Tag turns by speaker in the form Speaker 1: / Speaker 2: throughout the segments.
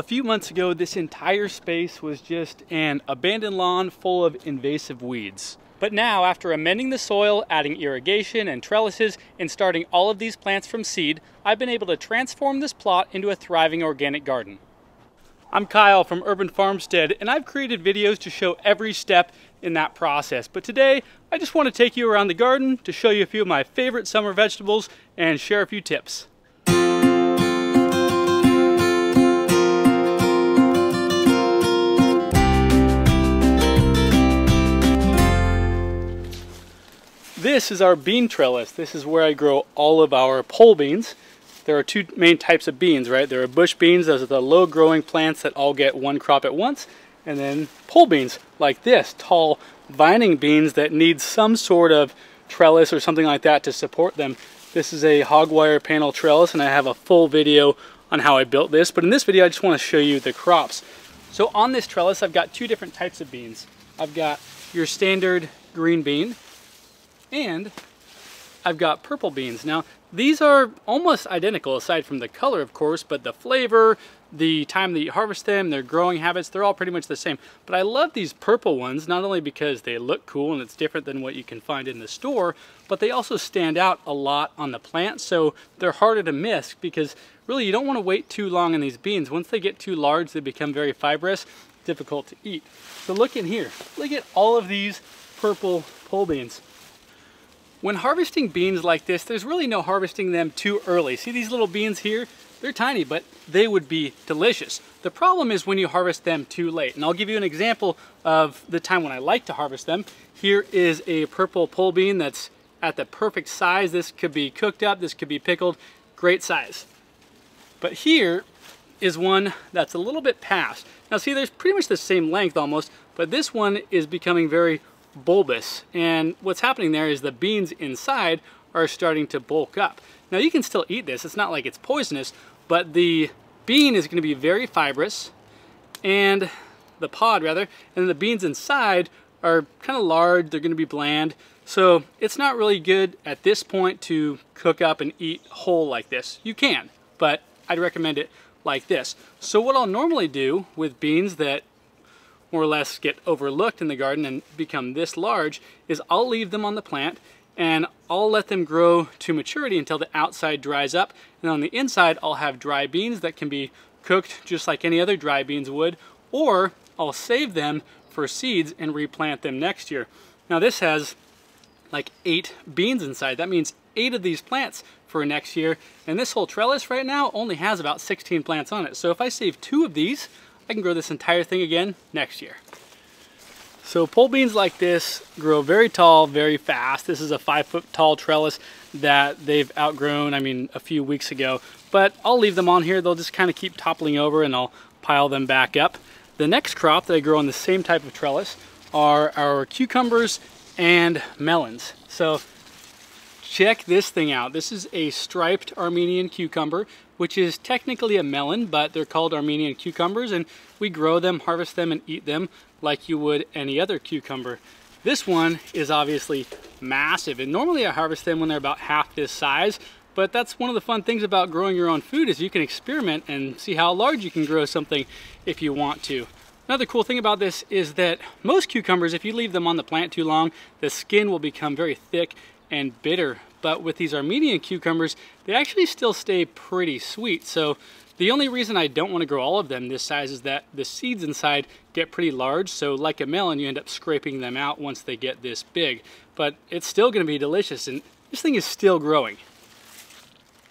Speaker 1: A few months ago, this entire space was just an abandoned lawn full of invasive weeds. But now, after amending the soil, adding irrigation and trellises, and starting all of these plants from seed, I've been able to transform this plot into a thriving organic garden. I'm Kyle from Urban Farmstead, and I've created videos to show every step in that process. But today, I just want to take you around the garden to show you a few of my favorite summer vegetables and share a few tips. This is our bean trellis. This is where I grow all of our pole beans. There are two main types of beans, right? There are bush beans, those are the low growing plants that all get one crop at once, and then pole beans like this, tall vining beans that need some sort of trellis or something like that to support them. This is a hog wire panel trellis and I have a full video on how I built this, but in this video I just want to show you the crops. So on this trellis I've got two different types of beans. I've got your standard green bean, and I've got purple beans. Now, these are almost identical aside from the color, of course, but the flavor, the time that you harvest them, their growing habits, they're all pretty much the same. But I love these purple ones, not only because they look cool and it's different than what you can find in the store, but they also stand out a lot on the plant, so they're harder to miss because really you don't want to wait too long on these beans. Once they get too large, they become very fibrous, difficult to eat. So look in here, look at all of these purple pole beans. When harvesting beans like this, there's really no harvesting them too early. See these little beans here? They're tiny, but they would be delicious. The problem is when you harvest them too late. And I'll give you an example of the time when I like to harvest them. Here is a purple pole bean that's at the perfect size. This could be cooked up, this could be pickled, great size. But here is one that's a little bit past. Now see, there's pretty much the same length almost, but this one is becoming very bulbous. And what's happening there is the beans inside are starting to bulk up. Now you can still eat this, it's not like it's poisonous, but the bean is gonna be very fibrous and the pod rather, and the beans inside are kind of large, they're gonna be bland. So it's not really good at this point to cook up and eat whole like this. You can, but I'd recommend it like this. So what I'll normally do with beans that more or less get overlooked in the garden and become this large is I'll leave them on the plant and I'll let them grow to maturity until the outside dries up. And on the inside, I'll have dry beans that can be cooked just like any other dry beans would, or I'll save them for seeds and replant them next year. Now this has like eight beans inside. That means eight of these plants for next year. And this whole trellis right now only has about 16 plants on it. So if I save two of these, I can grow this entire thing again next year. So pole beans like this grow very tall, very fast. This is a five foot tall trellis that they've outgrown, I mean, a few weeks ago. But I'll leave them on here. They'll just kind of keep toppling over and I'll pile them back up. The next crop that I grow on the same type of trellis are our cucumbers and melons. So check this thing out. This is a striped Armenian cucumber, which is technically a melon, but they're called Armenian cucumbers, and we grow them, harvest them, and eat them like you would any other cucumber. This one is obviously massive, and normally I harvest them when they're about half this size, but that's one of the fun things about growing your own food is you can experiment and see how large you can grow something if you want to. Another cool thing about this is that most cucumbers, if you leave them on the plant too long, the skin will become very thick and bitter. But with these Armenian cucumbers, they actually still stay pretty sweet. So the only reason I don't want to grow all of them this size is that the seeds inside get pretty large. So like a melon, you end up scraping them out once they get this big. But it's still going to be delicious and this thing is still growing.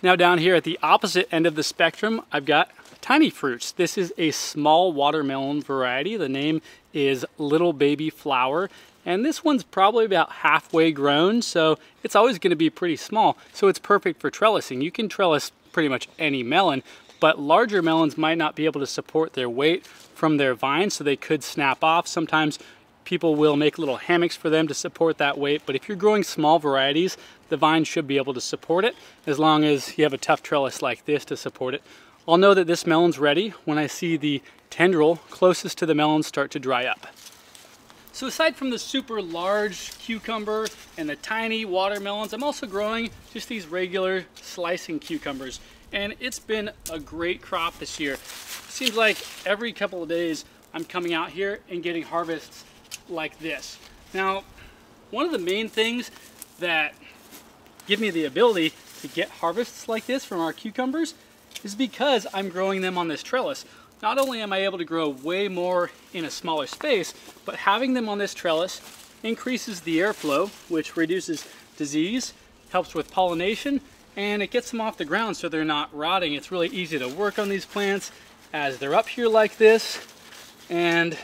Speaker 1: Now down here at the opposite end of the spectrum, I've got tiny fruits. This is a small watermelon variety. The name is Little Baby Flower and this one's probably about halfway grown, so it's always gonna be pretty small. So it's perfect for trellising. You can trellis pretty much any melon, but larger melons might not be able to support their weight from their vines, so they could snap off. Sometimes people will make little hammocks for them to support that weight, but if you're growing small varieties, the vine should be able to support it, as long as you have a tough trellis like this to support it. I'll know that this melon's ready when I see the tendril closest to the melon start to dry up. So aside from the super large cucumber and the tiny watermelons, I'm also growing just these regular slicing cucumbers. and it's been a great crop this year. Seems like every couple of days I'm coming out here and getting harvests like this. Now, one of the main things that give me the ability to get harvests like this from our cucumbers is because I'm growing them on this trellis. Not only am I able to grow way more in a smaller space, but having them on this trellis increases the airflow, which reduces disease, helps with pollination, and it gets them off the ground so they're not rotting. It's really easy to work on these plants as they're up here like this. And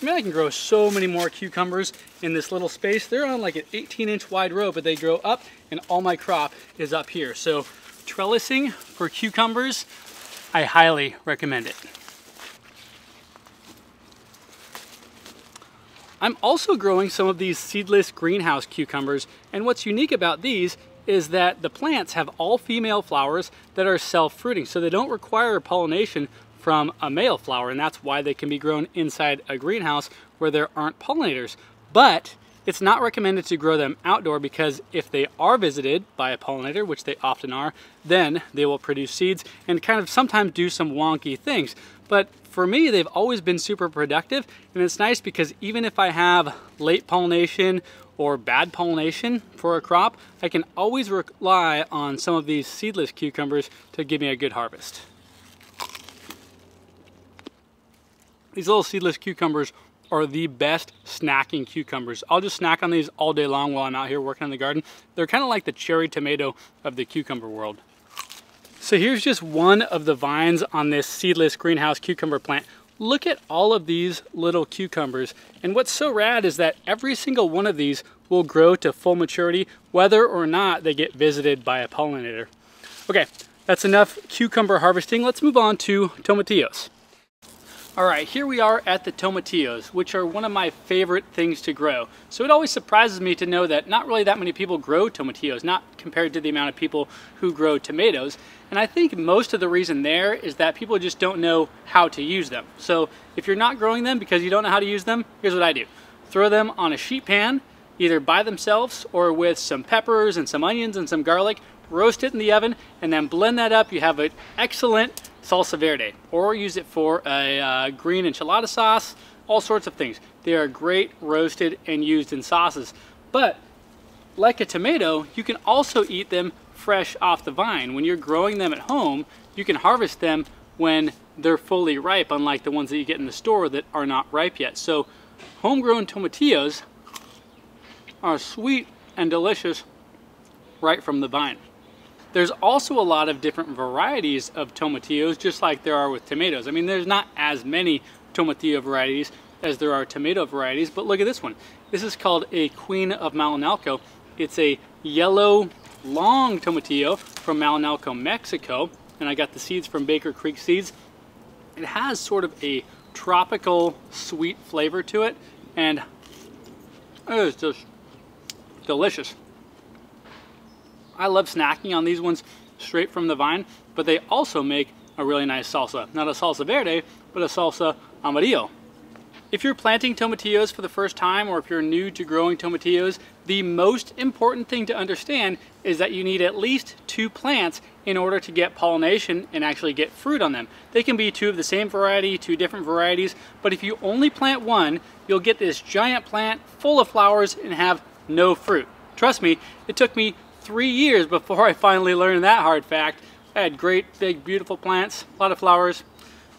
Speaker 1: I mean, I can grow so many more cucumbers in this little space. They're on like an 18 inch wide row, but they grow up and all my crop is up here. So trellising for cucumbers, I highly recommend it. I'm also growing some of these seedless greenhouse cucumbers, and what's unique about these is that the plants have all female flowers that are self-fruiting, so they don't require pollination from a male flower, and that's why they can be grown inside a greenhouse where there aren't pollinators. But it's not recommended to grow them outdoor because if they are visited by a pollinator, which they often are, then they will produce seeds and kind of sometimes do some wonky things. But for me, they've always been super productive and it's nice because even if I have late pollination or bad pollination for a crop, I can always rely on some of these seedless cucumbers to give me a good harvest. These little seedless cucumbers are the best snacking cucumbers. I'll just snack on these all day long while I'm out here working in the garden. They're kind of like the cherry tomato of the cucumber world. So here's just one of the vines on this seedless greenhouse cucumber plant. Look at all of these little cucumbers. And what's so rad is that every single one of these will grow to full maturity, whether or not they get visited by a pollinator. Okay, that's enough cucumber harvesting. Let's move on to tomatillos. All right, here we are at the tomatillos, which are one of my favorite things to grow. So it always surprises me to know that not really that many people grow tomatillos, not compared to the amount of people who grow tomatoes. And I think most of the reason there is that people just don't know how to use them. So if you're not growing them because you don't know how to use them, here's what I do. Throw them on a sheet pan, either by themselves or with some peppers and some onions and some garlic, roast it in the oven, and then blend that up. You have an excellent salsa verde, or use it for a uh, green enchilada sauce, all sorts of things. They are great roasted and used in sauces. But like a tomato, you can also eat them fresh off the vine. When you're growing them at home, you can harvest them when they're fully ripe, unlike the ones that you get in the store that are not ripe yet. So homegrown tomatillos are sweet and delicious right from the vine. There's also a lot of different varieties of tomatillos, just like there are with tomatoes. I mean, there's not as many tomatillo varieties as there are tomato varieties, but look at this one. This is called a Queen of Malinalco. It's a yellow, long tomatillo from Malinalco, Mexico, and I got the seeds from Baker Creek Seeds. It has sort of a tropical sweet flavor to it, and it is just delicious. I love snacking on these ones straight from the vine, but they also make a really nice salsa. Not a salsa verde, but a salsa amarillo. If you're planting tomatillos for the first time or if you're new to growing tomatillos, the most important thing to understand is that you need at least two plants in order to get pollination and actually get fruit on them. They can be two of the same variety, two different varieties, but if you only plant one, you'll get this giant plant full of flowers and have no fruit. Trust me, it took me three years before I finally learned that hard fact. I had great, big, beautiful plants, a lot of flowers,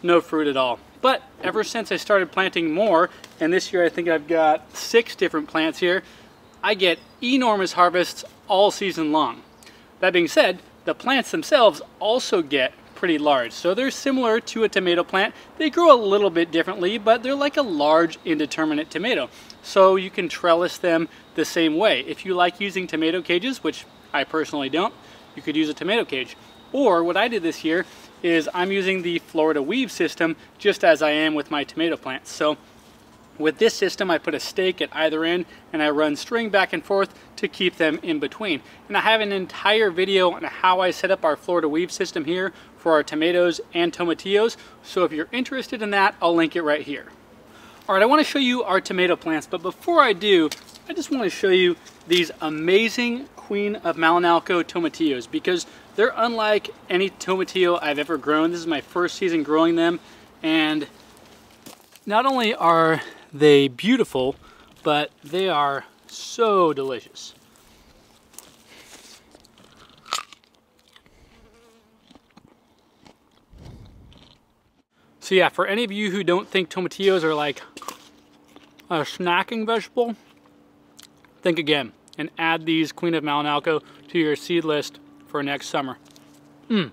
Speaker 1: no fruit at all. But ever since I started planting more, and this year I think I've got six different plants here, I get enormous harvests all season long. That being said, the plants themselves also get pretty large. So they're similar to a tomato plant. They grow a little bit differently, but they're like a large indeterminate tomato. So you can trellis them the same way. If you like using tomato cages, which I personally don't, you could use a tomato cage. Or what I did this year is I'm using the Florida weave system just as I am with my tomato plants. So with this system, I put a stake at either end and I run string back and forth to keep them in between. And I have an entire video on how I set up our Florida weave system here for our tomatoes and tomatillos. So if you're interested in that, I'll link it right here. All right, I wanna show you our tomato plants, but before I do, I just wanna show you these amazing Queen of Malinalco tomatillos because They're unlike any tomatillo I've ever grown. This is my first season growing them. And not only are they beautiful, but they are so delicious. So yeah, for any of you who don't think tomatillos are like a snacking vegetable, think again and add these Queen of Malinalco to your seed list for next summer. Mmm.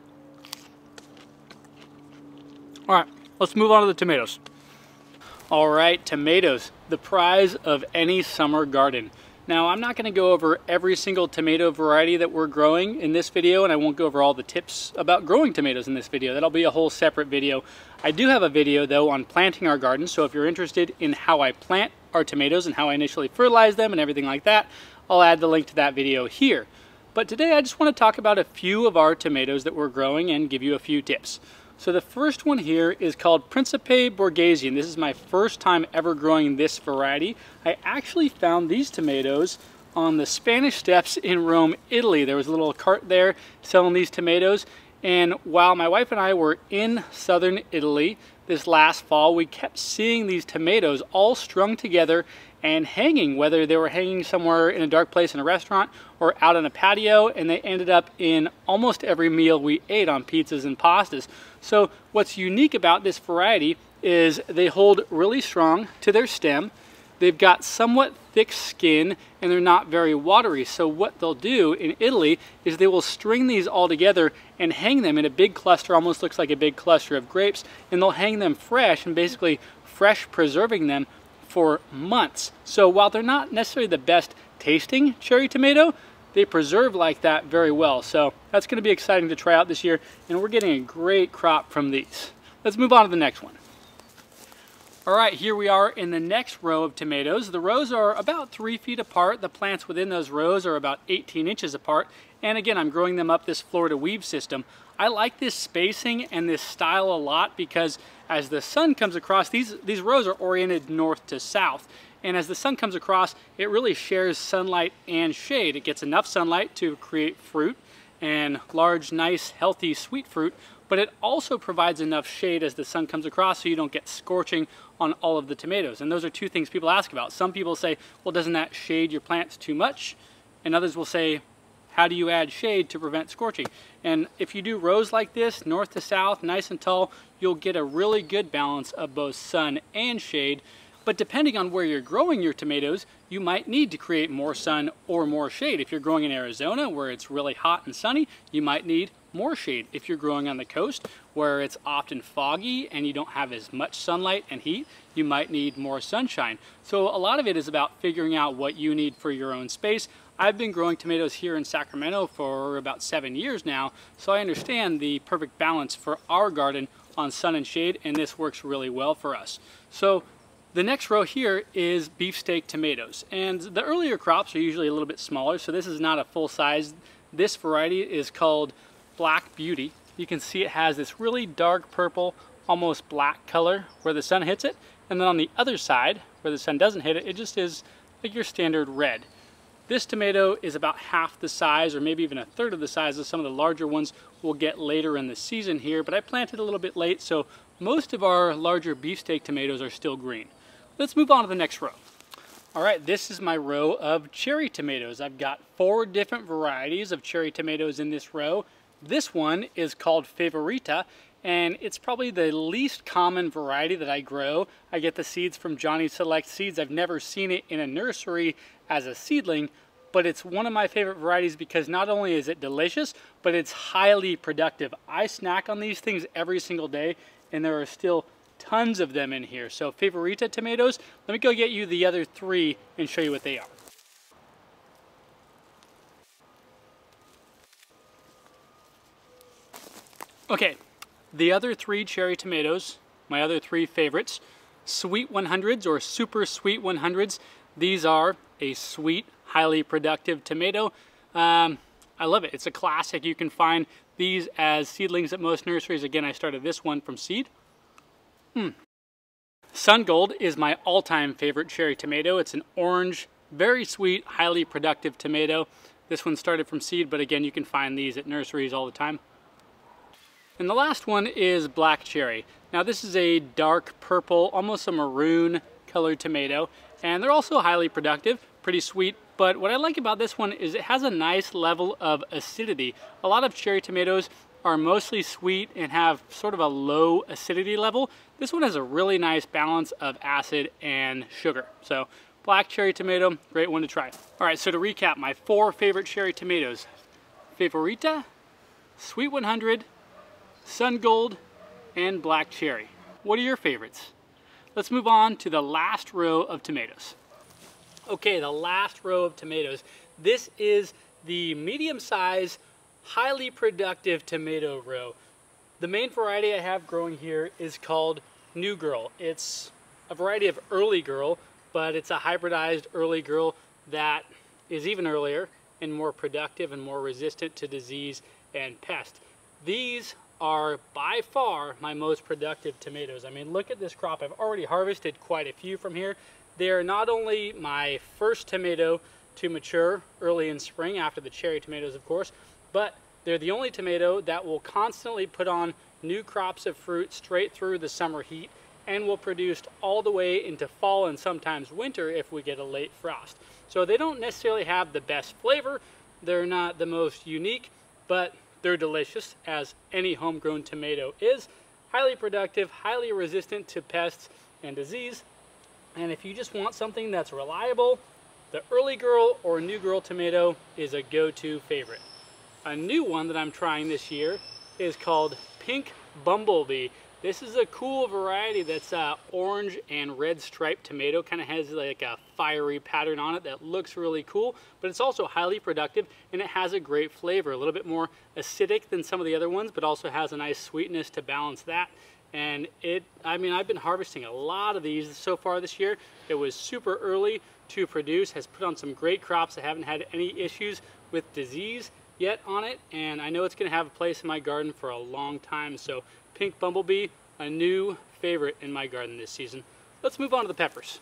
Speaker 1: All right, let's move on to the tomatoes. All right, tomatoes, the prize of any summer garden. Now, I'm not gonna go over every single tomato variety that we're growing in this video, and I won't go over all the tips about growing tomatoes in this video. That'll be a whole separate video. I do have a video, though, on planting our garden, so if you're interested in how I plant our tomatoes and how I initially fertilize them and everything like that, I'll add the link to that video here. But today I just want to talk about a few of our tomatoes that we're growing and give you a few tips. So the first one here is called Principe Borghese, and this is my first time ever growing this variety. I actually found these tomatoes on the Spanish Steps in Rome, Italy. There was a little cart there selling these tomatoes, and while my wife and I were in southern Italy this last fall, we kept seeing these tomatoes all strung together and hanging, whether they were hanging somewhere in a dark place in a restaurant or out on a patio, and they ended up in almost every meal we ate on pizzas and pastas. So what's unique about this variety is they hold really strong to their stem. They've got somewhat thick skin and they're not very watery. So what they'll do in Italy is they will string these all together and hang them in a big cluster, almost looks like a big cluster of grapes, and they'll hang them fresh and basically fresh preserving them for months. So while they're not necessarily the best tasting cherry tomato, they preserve like that very well. So that's gonna be exciting to try out this year and we're getting a great crop from these. Let's move on to the next one. All right, here we are in the next row of tomatoes. The rows are about three feet apart. The plants within those rows are about 18 inches apart. And again, I'm growing them up this Florida weave system. I like this spacing and this style a lot because as the sun comes across, these, these rows are oriented north to south. And as the sun comes across, it really shares sunlight and shade. It gets enough sunlight to create fruit and large, nice, healthy, sweet fruit, but it also provides enough shade as the sun comes across so you don't get scorching on all of the tomatoes. And those are two things people ask about. Some people say, well, doesn't that shade your plants too much? And others will say, how do you add shade to prevent scorching? And if you do rows like this, north to south, nice and tall, you'll get a really good balance of both sun and shade but depending on where you're growing your tomatoes, you might need to create more sun or more shade. If you're growing in Arizona where it's really hot and sunny, you might need more shade. If you're growing on the coast where it's often foggy and you don't have as much sunlight and heat, you might need more sunshine. So a lot of it is about figuring out what you need for your own space. I've been growing tomatoes here in Sacramento for about seven years now, so I understand the perfect balance for our garden on sun and shade, and this works really well for us. So the next row here is beefsteak tomatoes, and the earlier crops are usually a little bit smaller, so this is not a full size. This variety is called Black Beauty. You can see it has this really dark purple, almost black color where the sun hits it, and then on the other side, where the sun doesn't hit it, it just is like your standard red. This tomato is about half the size, or maybe even a third of the size of some of the larger ones we'll get later in the season here, but I planted a little bit late, so most of our larger beefsteak tomatoes are still green. Let's move on to the next row. All right, this is my row of cherry tomatoes. I've got four different varieties of cherry tomatoes in this row. This one is called Favorita, and it's probably the least common variety that I grow. I get the seeds from Johnny Select Seeds. I've never seen it in a nursery as a seedling, but it's one of my favorite varieties because not only is it delicious, but it's highly productive. I snack on these things every single day, and there are still tons of them in here. So Favorita tomatoes, let me go get you the other three and show you what they are. Okay, the other three cherry tomatoes, my other three favorites, sweet 100s or super sweet 100s. These are a sweet, highly productive tomato. Um, I love it. It's a classic. You can find these as seedlings at most nurseries. Again, I started this one from seed. Hmm. Sun Gold is my all-time favorite cherry tomato. It's an orange, very sweet, highly productive tomato. This one started from seed, but again, you can find these at nurseries all the time. And the last one is black cherry. Now this is a dark purple, almost a maroon colored tomato, and they're also highly productive, pretty sweet, but what I like about this one is it has a nice level of acidity. A lot of cherry tomatoes are mostly sweet and have sort of a low acidity level. This one has a really nice balance of acid and sugar. So black cherry tomato, great one to try. All right, so to recap, my four favorite cherry tomatoes. Favorita, Sweet 100, Sun Gold, and Black Cherry. What are your favorites? Let's move on to the last row of tomatoes. Okay, the last row of tomatoes. This is the medium size highly productive tomato row. The main variety I have growing here is called New Girl. It's a variety of Early Girl, but it's a hybridized Early Girl that is even earlier and more productive and more resistant to disease and pest. These are by far my most productive tomatoes. I mean, look at this crop. I've already harvested quite a few from here. They are not only my first tomato to mature early in spring after the cherry tomatoes, of course, but they're the only tomato that will constantly put on new crops of fruit straight through the summer heat and will produce all the way into fall and sometimes winter if we get a late frost. So they don't necessarily have the best flavor, they're not the most unique, but they're delicious as any homegrown tomato is. Highly productive, highly resistant to pests and disease. And if you just want something that's reliable, the early girl or new girl tomato is a go-to favorite. A new one that I'm trying this year is called Pink Bumblebee. This is a cool variety that's uh, orange and red striped tomato. Kind of has like a fiery pattern on it that looks really cool, but it's also highly productive and it has a great flavor. A little bit more acidic than some of the other ones, but also has a nice sweetness to balance that. And it, I mean, I've been harvesting a lot of these so far this year. It was super early to produce, has put on some great crops. I haven't had any issues with disease yet on it and I know it's going to have a place in my garden for a long time so pink bumblebee a new favorite in my garden this season. Let's move on to the peppers.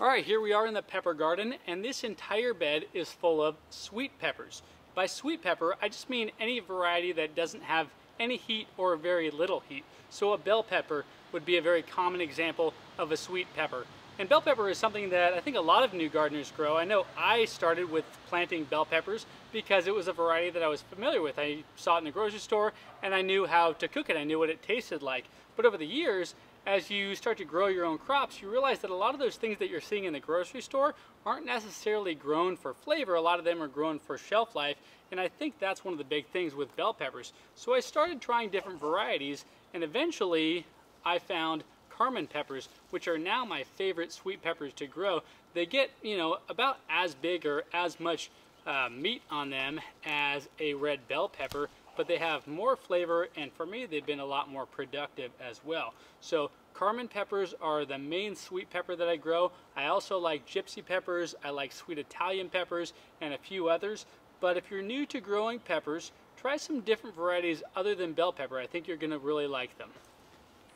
Speaker 1: All right here we are in the pepper garden and this entire bed is full of sweet peppers. By sweet pepper I just mean any variety that doesn't have any heat or very little heat. So a bell pepper would be a very common example of a sweet pepper and bell pepper is something that I think a lot of new gardeners grow. I know I started with planting bell peppers because it was a variety that I was familiar with. I saw it in the grocery store and I knew how to cook it. I knew what it tasted like. But over the years, as you start to grow your own crops, you realize that a lot of those things that you're seeing in the grocery store aren't necessarily grown for flavor. A lot of them are grown for shelf life. And I think that's one of the big things with bell peppers. So I started trying different varieties and eventually I found Carmen peppers, which are now my favorite sweet peppers to grow. They get, you know, about as big or as much uh, meat on them as a red bell pepper, but they have more flavor and for me they've been a lot more productive as well. So Carmen peppers are the main sweet pepper that I grow. I also like gypsy peppers, I like sweet Italian peppers, and a few others. But if you're new to growing peppers, try some different varieties other than bell pepper. I think you're gonna really like them.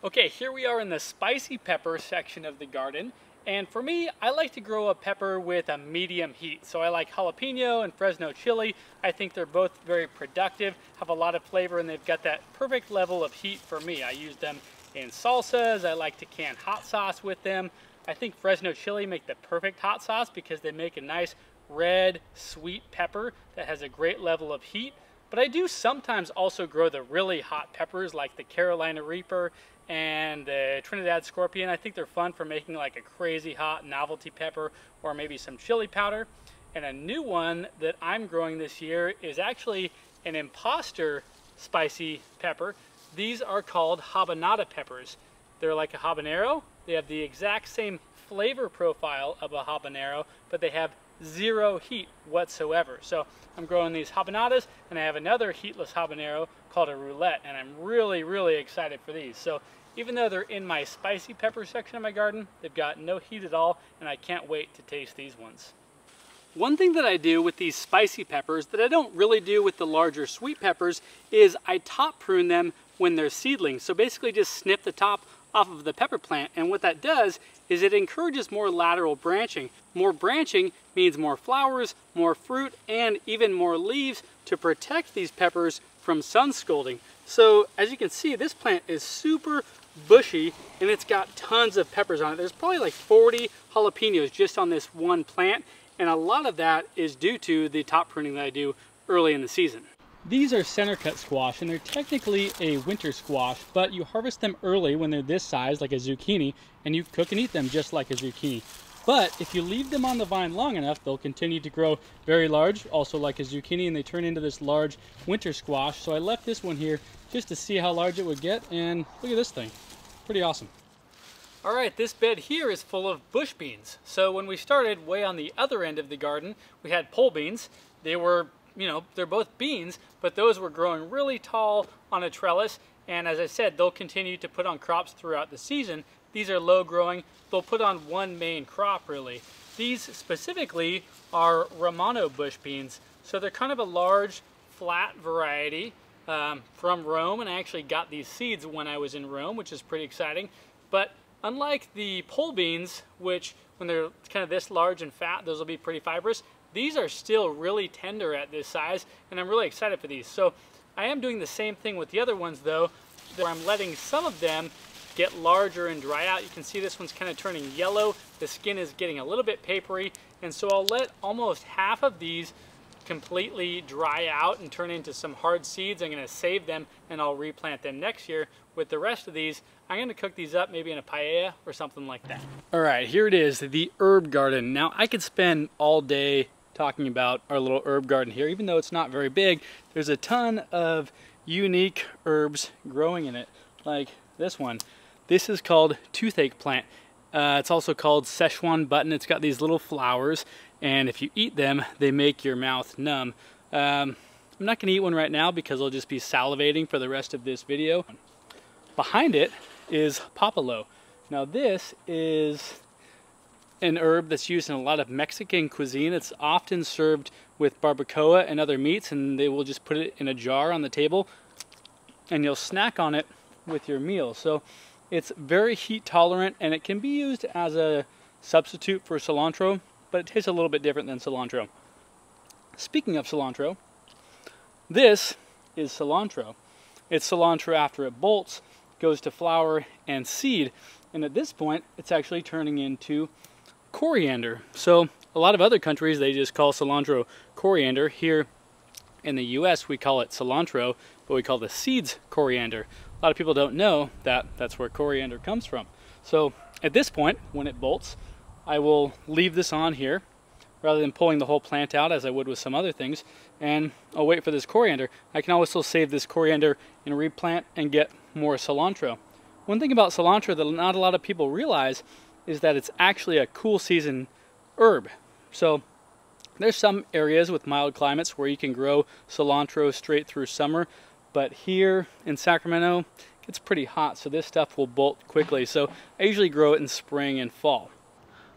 Speaker 1: Okay, here we are in the spicy pepper section of the garden. And for me, I like to grow a pepper with a medium heat. So I like jalapeno and Fresno chili. I think they're both very productive, have a lot of flavor, and they've got that perfect level of heat for me. I use them in salsas. I like to can hot sauce with them. I think Fresno chili make the perfect hot sauce because they make a nice red, sweet pepper that has a great level of heat. But I do sometimes also grow the really hot peppers like the Carolina Reaper and the Trinidad Scorpion. I think they're fun for making like a crazy hot novelty pepper or maybe some chili powder. And a new one that I'm growing this year is actually an imposter spicy pepper. These are called habanada peppers. They're like a habanero. They have the exact same flavor profile of a habanero, but they have zero heat whatsoever. So I'm growing these habanadas and I have another heatless habanero called a roulette and I'm really, really excited for these. So even though they're in my spicy pepper section of my garden, they've got no heat at all and I can't wait to taste these ones. One thing that I do with these spicy peppers that I don't really do with the larger sweet peppers is I top prune them when they're seedlings. So basically just snip the top off of the pepper plant. And what that does is it encourages more lateral branching. More branching means more flowers, more fruit, and even more leaves to protect these peppers from sun scalding. So as you can see, this plant is super bushy and it's got tons of peppers on it. There's probably like 40 jalapenos just on this one plant. And a lot of that is due to the top pruning that I do early in the season. These are center cut squash and they're technically a winter squash, but you harvest them early when they're this size, like a zucchini, and you cook and eat them just like a zucchini. But if you leave them on the vine long enough, they'll continue to grow very large, also like a zucchini, and they turn into this large winter squash. So I left this one here just to see how large it would get, and look at this thing. Pretty awesome. All right, this bed here is full of bush beans. So when we started way on the other end of the garden, we had pole beans. They were, you know, they're both beans, but those were growing really tall on a trellis. And as I said, they'll continue to put on crops throughout the season. These are low growing. They'll put on one main crop really. These specifically are Romano bush beans. So they're kind of a large, flat variety um, from Rome. And I actually got these seeds when I was in Rome, which is pretty exciting. But unlike the pole beans, which when they're kind of this large and fat, those will be pretty fibrous. These are still really tender at this size, and I'm really excited for these. So I am doing the same thing with the other ones though, where I'm letting some of them get larger and dry out. You can see this one's kind of turning yellow. The skin is getting a little bit papery. And so I'll let almost half of these completely dry out and turn into some hard seeds. I'm gonna save them and I'll replant them next year. With the rest of these, I'm gonna cook these up maybe in a paella or something like that. All right, here it is, the herb garden. Now I could spend all day talking about our little herb garden here, even though it's not very big. There's a ton of unique herbs growing in it, like this one. This is called toothache plant. Uh, it's also called Szechuan button. It's got these little flowers, and if you eat them, they make your mouth numb. Um, I'm not going to eat one right now because I'll just be salivating for the rest of this video. Behind it is papalo. Now this is an herb that's used in a lot of Mexican cuisine. It's often served with barbacoa and other meats, and they will just put it in a jar on the table, and you'll snack on it with your meal. So it's very heat tolerant and it can be used as a substitute for cilantro, but it tastes a little bit different than cilantro. Speaking of cilantro, this is cilantro. It's cilantro after it bolts, goes to flower and seed, and at this point, it's actually turning into coriander. So a lot of other countries, they just call cilantro coriander. Here in the US, we call it cilantro, but we call the seeds coriander a lot of people don't know that that's where coriander comes from. So at this point, when it bolts, I will leave this on here rather than pulling the whole plant out as I would with some other things, and I'll wait for this coriander. I can also save this coriander and replant and get more cilantro. One thing about cilantro that not a lot of people realize is that it's actually a cool season herb. So there's some areas with mild climates where you can grow cilantro straight through summer, but here in Sacramento, it's pretty hot, so this stuff will bolt quickly. So I usually grow it in spring and fall.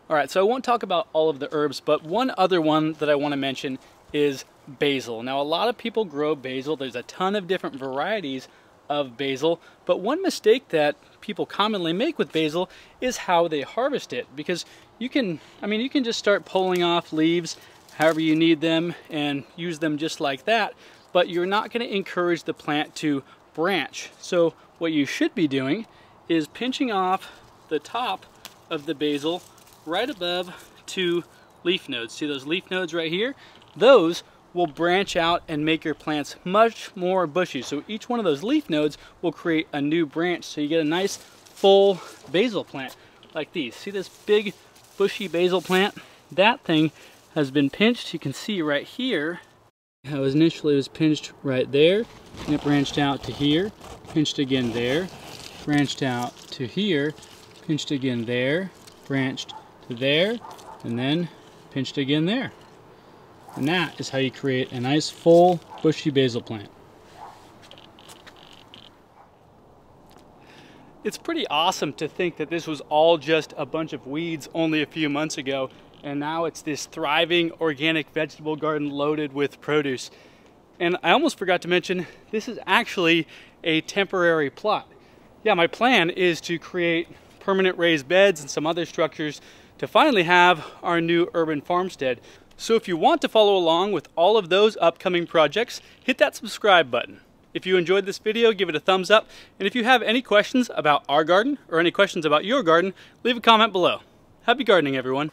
Speaker 1: All right, so I won't talk about all of the herbs, but one other one that I want to mention is basil. Now, a lot of people grow basil. There's a ton of different varieties of basil, but one mistake that people commonly make with basil is how they harvest it because you can, I mean, you can just start pulling off leaves however you need them and use them just like that but you're not going to encourage the plant to branch. So what you should be doing is pinching off the top of the basil right above two leaf nodes. See those leaf nodes right here? Those will branch out and make your plants much more bushy. So each one of those leaf nodes will create a new branch so you get a nice full basil plant like these. See this big bushy basil plant? That thing has been pinched. You can see right here how was initially was pinched right there, and it branched out to here, pinched again there, branched out to here, pinched again there, branched to there, and then pinched again there. And that is how you create a nice full bushy basil plant. It's pretty awesome to think that this was all just a bunch of weeds only a few months ago and now it's this thriving organic vegetable garden loaded with produce. And I almost forgot to mention, this is actually a temporary plot. yeah, my plan is to create permanent raised beds and some other structures to finally have our new urban farmstead. So if you want to follow along with all of those upcoming projects, hit that subscribe button. If you enjoyed this video, give it a thumbs up. And if you have any questions about our garden or any questions about your garden, leave a comment below. Happy gardening, everyone.